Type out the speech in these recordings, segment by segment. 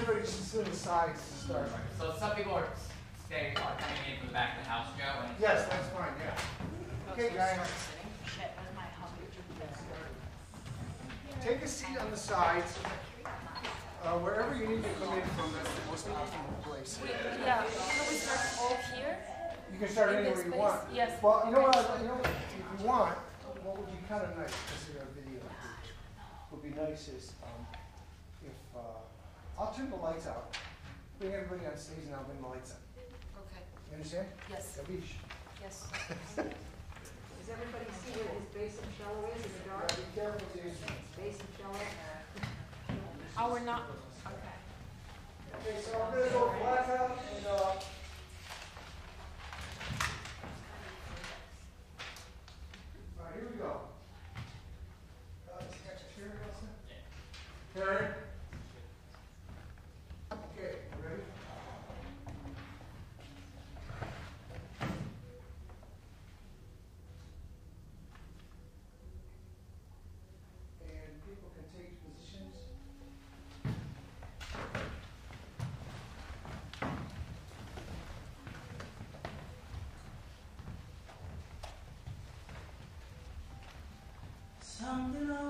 everybody to sit to the sides to start. So some people are staying, are coming in from the back of the house, Joe, and Yes, that's fine, yeah. Okay, guys. Take a seat on the sides. Uh, wherever you need to come in from, that's the most optimal place. Yeah, can we start all here? You can start In anywhere you want. Yes. Well, you know what, I- you know, if you want, what would be kind of nice, because we got a video, would be nice is, um, if, I'll turn the lights out, bring everybody on stage and I'll bring the lights on. Okay, You understand? yes, Gabish? yes. Does everybody see where his bass and cello is in the dark? Be careful, Jason. Bass and cello? Oh, we're not, okay. Okay, so I'm gonna go blackout and, uh, all right, here we go. Uh, is that Terry also? Terry? Okay, you ready? And people can take positions. Something always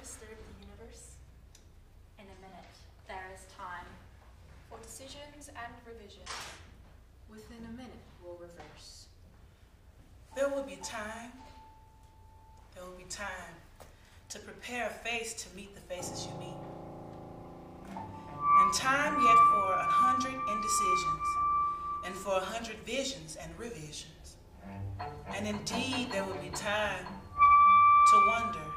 Disturb the universe. In a minute, there is time for decisions and revisions. Within a minute, we'll reverse. There will be time. There will be time to prepare a face to meet the faces you meet. And time yet for a hundred indecisions, and for a hundred visions and revisions. And indeed, there will be time to wonder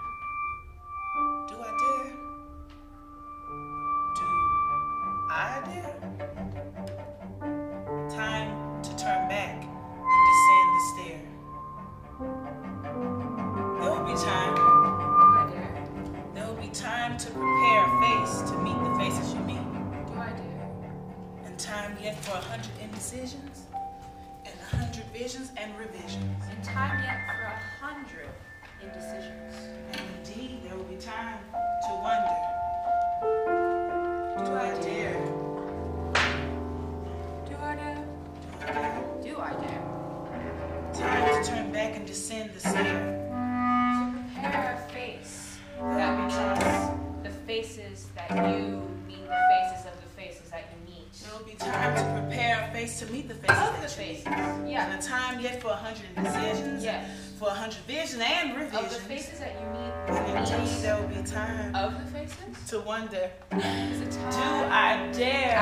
to wonder do I dare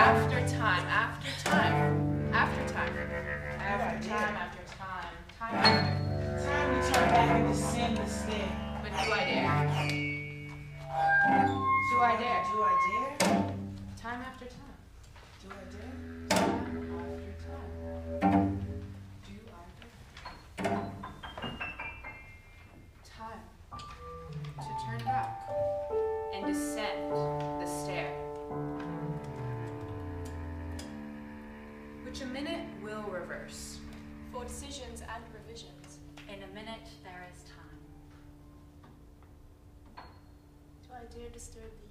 disturb the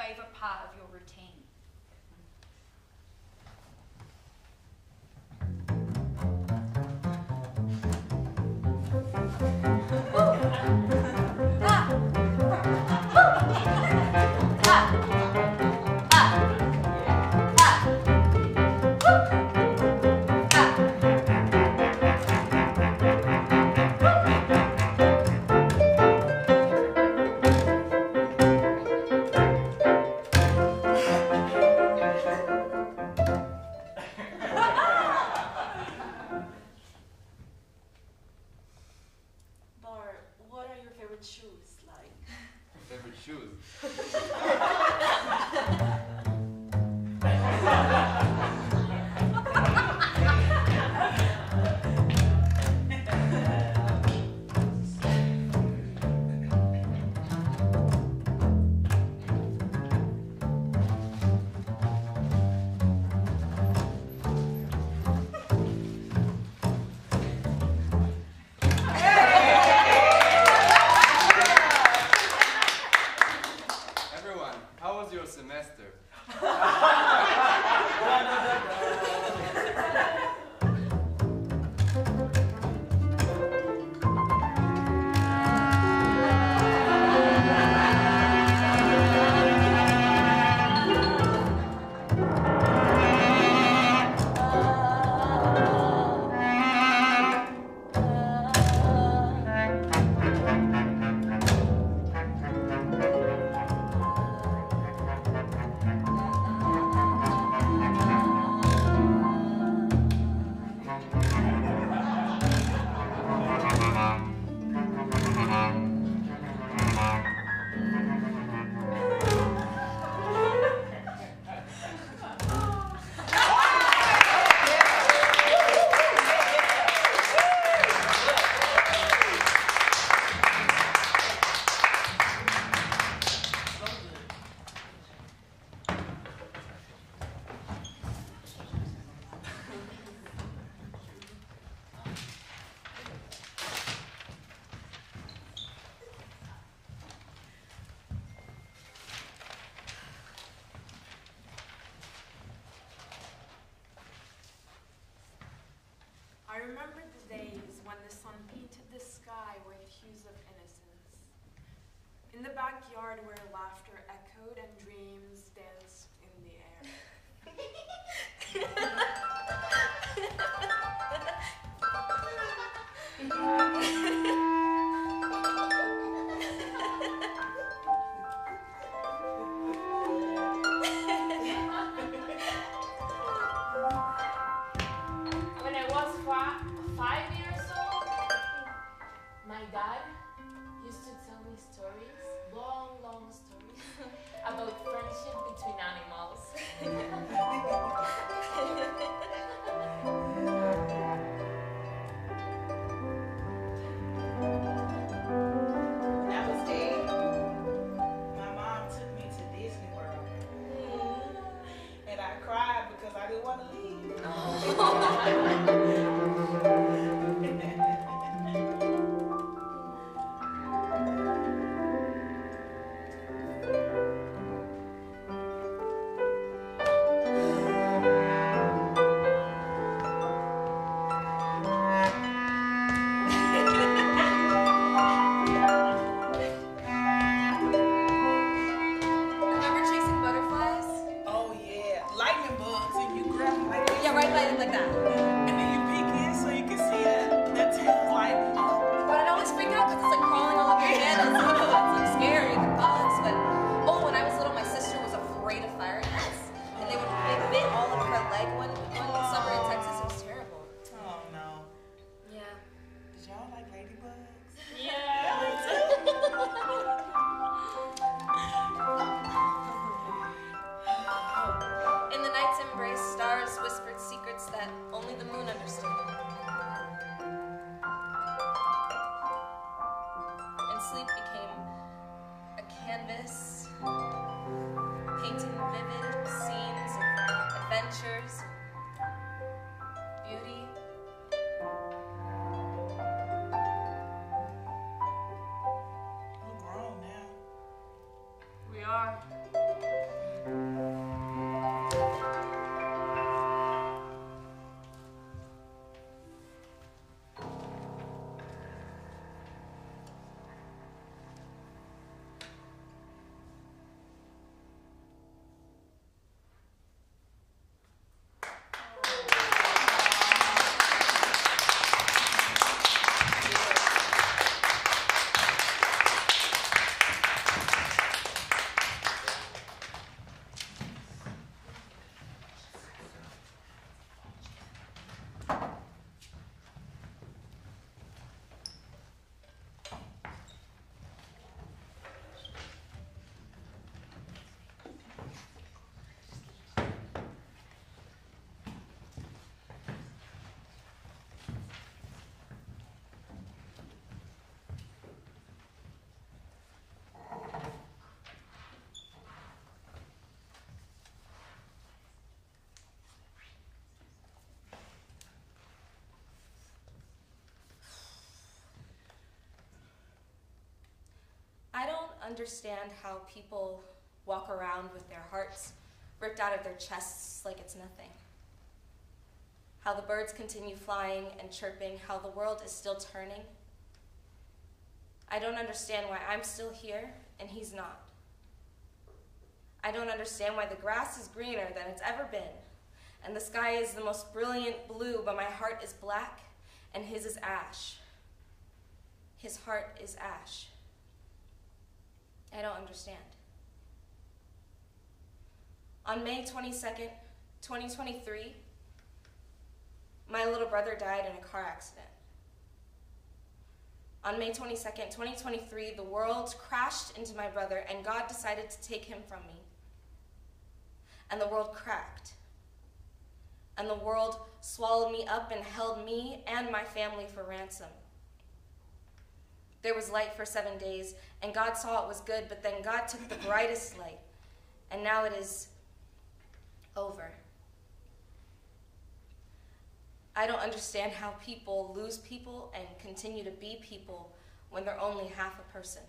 favorite part of We I don't understand how people walk around with their hearts ripped out of their chests like it's nothing. How the birds continue flying and chirping, how the world is still turning. I don't understand why I'm still here and he's not. I don't understand why the grass is greener than it's ever been, and the sky is the most brilliant blue, but my heart is black and his is ash. His heart is ash. I don't understand. On May 22nd, 2023, my little brother died in a car accident. On May 22nd, 2023, the world crashed into my brother and God decided to take him from me. And the world cracked. And the world swallowed me up and held me and my family for ransom. There was light for seven days, and God saw it was good, but then God took the brightest light, and now it is over. I don't understand how people lose people and continue to be people when they're only half a person.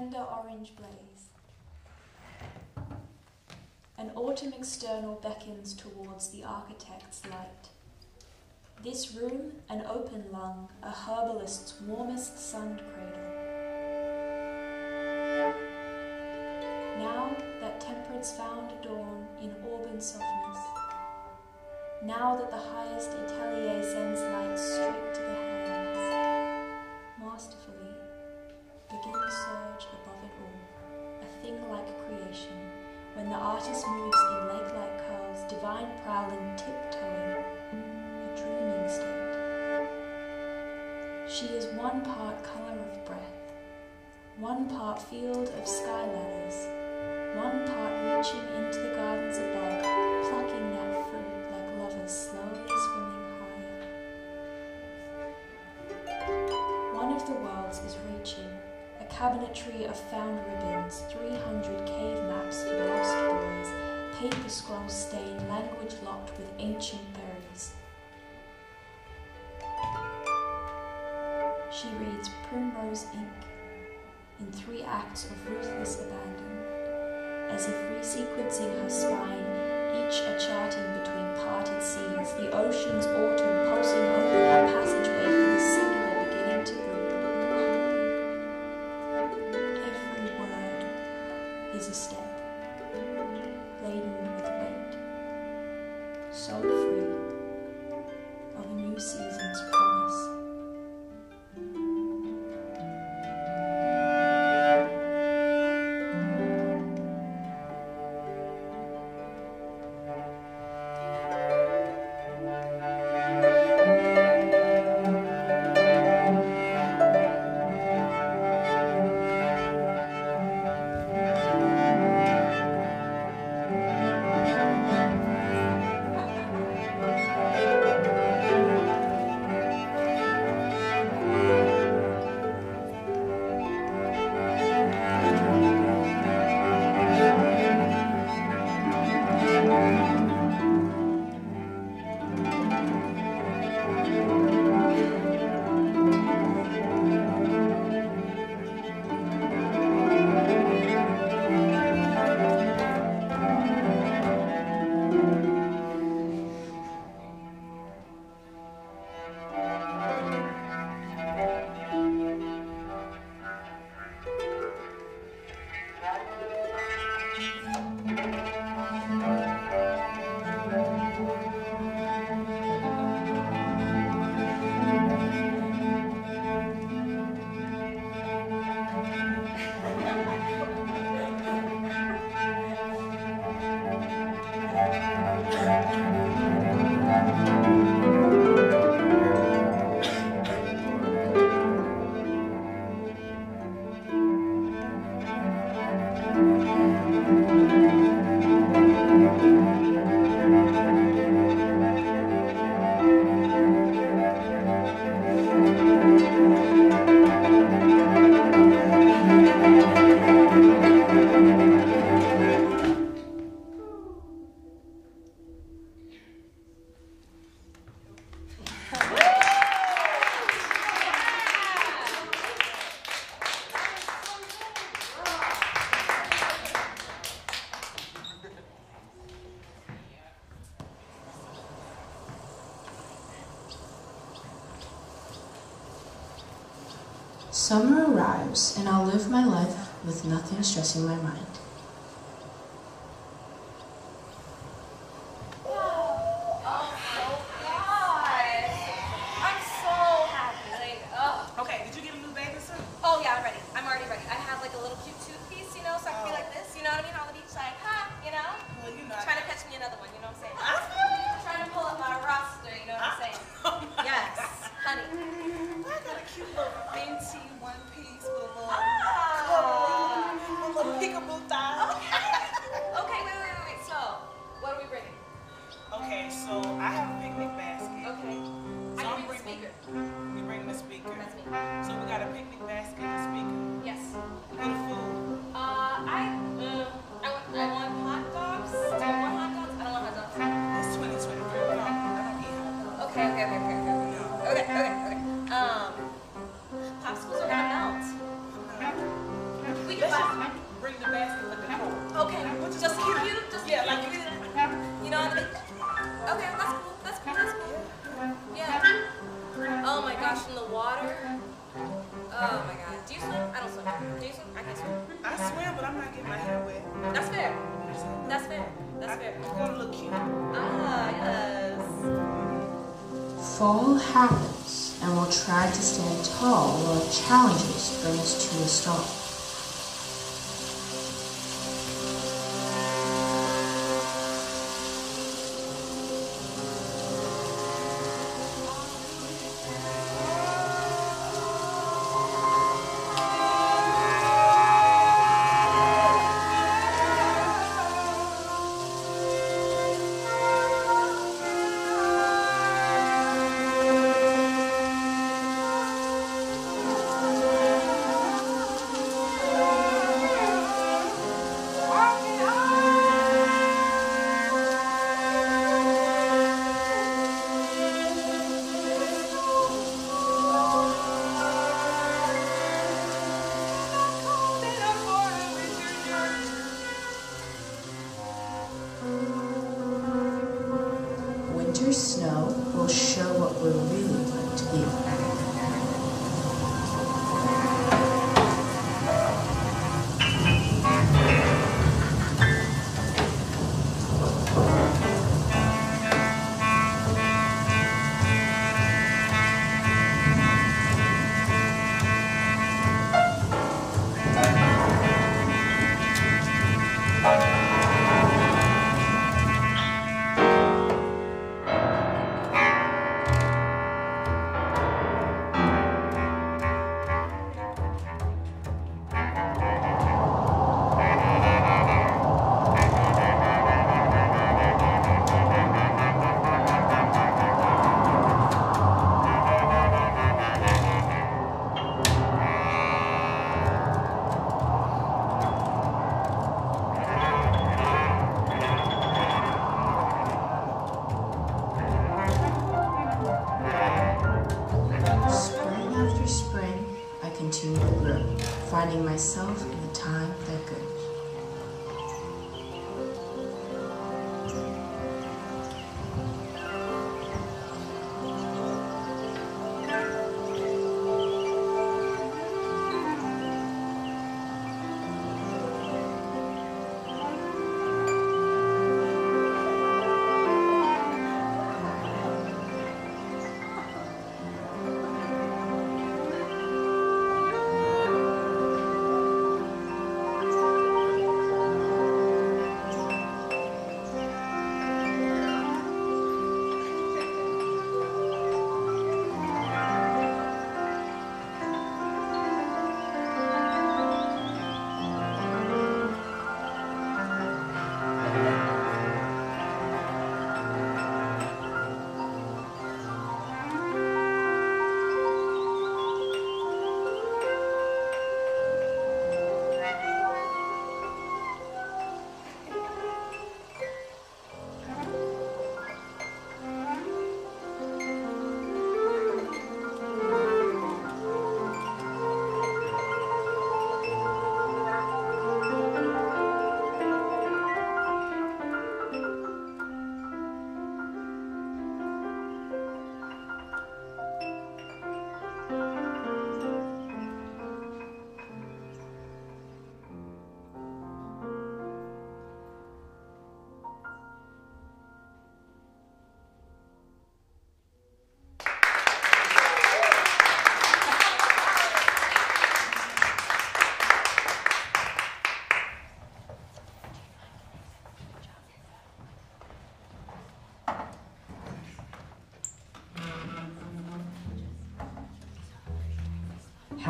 Tender orange blaze. An autumn external beckons towards the architect's light. This room, an open lung, a herbalist's warmest sunned cradle. Now that temperance found dawn in auburn softness, now that the highest atelier sends light straight to the hands, She is one part color of breath, one part field of sky ladders, one part reaching into the gardens above, plucking that fruit like lovers slowly swimming higher. One of the worlds is reaching, a cabinetry of found ribbons, 300 cave maps for lost boys, paper scrolls stained, language locked with ancient Primrose Ink in three acts of ruthless abandon, as if resequencing her spine, each a charting between parted seas, the ocean's autumn pulsing open a passageway for the singular beginning to breathe. Every word is a step,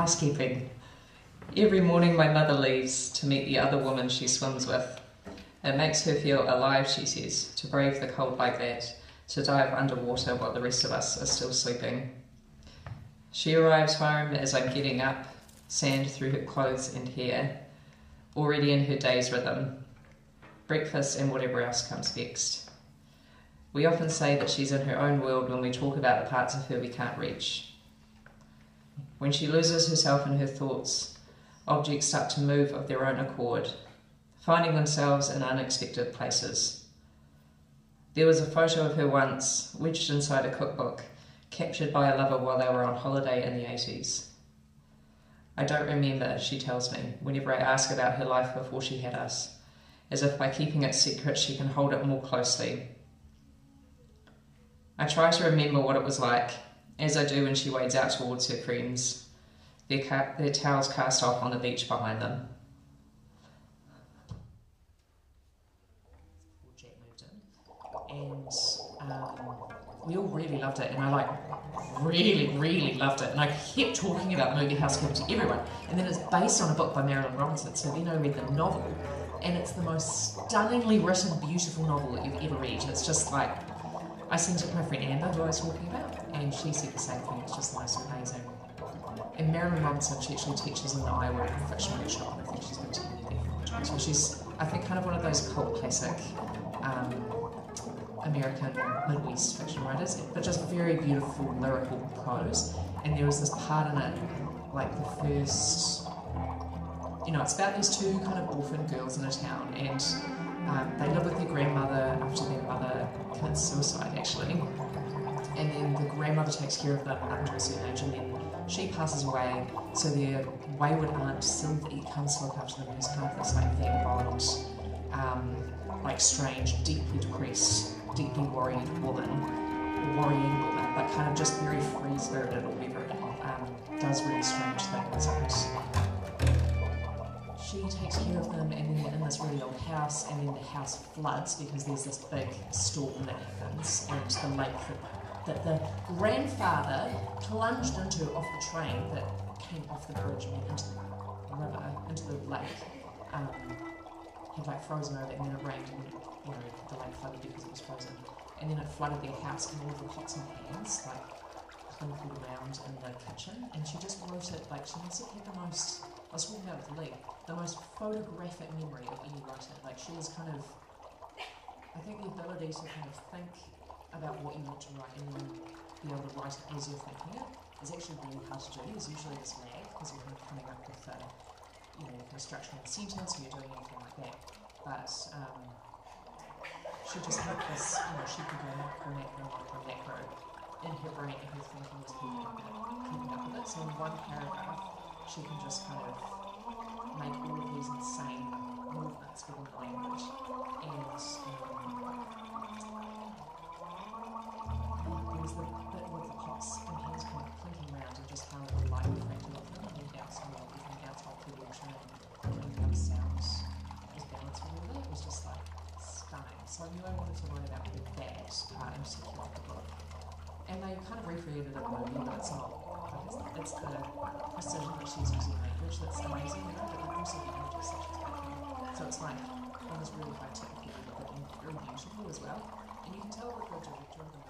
Housekeeping. Every morning, my mother leaves to meet the other woman she swims with. It makes her feel alive, she says, to brave the cold like that, to dive underwater while the rest of us are still sleeping. She arrives home as I'm getting up, sand through her clothes and hair, already in her day's rhythm. Breakfast and whatever else comes next. We often say that she's in her own world when we talk about the parts of her we can't reach. When she loses herself in her thoughts, objects start to move of their own accord, finding themselves in unexpected places. There was a photo of her once, wedged inside a cookbook, captured by a lover while they were on holiday in the 80s. I don't remember, she tells me, whenever I ask about her life before she had us, as if by keeping it secret she can hold it more closely. I try to remember what it was like, as I do when she wades out towards her friends, their, ca- their towels cast off on the beach behind them. And um, we all really loved it, and I like really, really loved it, and I kept talking about the Movie Housekeeping to everyone. And then it's based on a book by Marilynne Robinson, so then I read the novel, and it's the most stunningly written, beautiful novel that you've ever read. It's just like I sent it to my friend Amber, who I was talking about, and she said the same thing. It's just most amazing. And Marilynne Robinson, she actually teaches in the Iowa Fiction Workshop, I think she's to continue there. So she's, I think, kind of one of those cult classic. Um, American Midwest fiction writers, but just very beautiful lyrical prose. And there was this part in it, like the first, you know, it's about these two kind of orphan girls in a town, and um, they live with their grandmother after their mother commits suicide, actually. And then the grandmother takes care of them up to a certain age, and then she passes away. So their wayward aunt Sylvie comes to look after them, who's kind of this like vagabond, um, like strange, deeply depressed deeply worried woman, worrying woman, but kind of just very free spirited or whatever, um, does really strange things. She takes care of them, and then they're in this really old house, and then the house floods because there's this big storm that happens, and the lake that, that the grandfather plunged into off the train that came off the bridge and went into the river, into the lake. Um, had like frozen over and then it rained and you know the lake flooded because it was frozen and then it flooded their house and all the pots and pans like clinkled around in the kitchen and she just wrote it like she must have had the most I was talking about with Lee the most photographic memory of any writer like she was kind of I think the ability to kind of think about what you want to write and then be able to write it as you're thinking it is actually really hard to do there's usually this lag because you're kind of coming up with the you know, construction of a sentence or you're doing anything like that. But um, she just had this, you know, she could go macro, macro, macro, macro in her brain and her thinking was keeping up with it. So in one paragraph, she can just kind of make all of these insane movements within the language. And um, there's the bit with the pots and pans kind of clinking around and just how the light reflected off them and everything else off the water and putting how sounds was balanced with of it. Was just like stunning. So I knew I wanted to learn about that part in particular of the book. And they kind of recreated it in the movie, but it's not. It's, it's the precision that she's using language that's amazing, you know, but then also the images that she's making. So it's like on this really high technical but very beautiful as well. And you can tell the director of the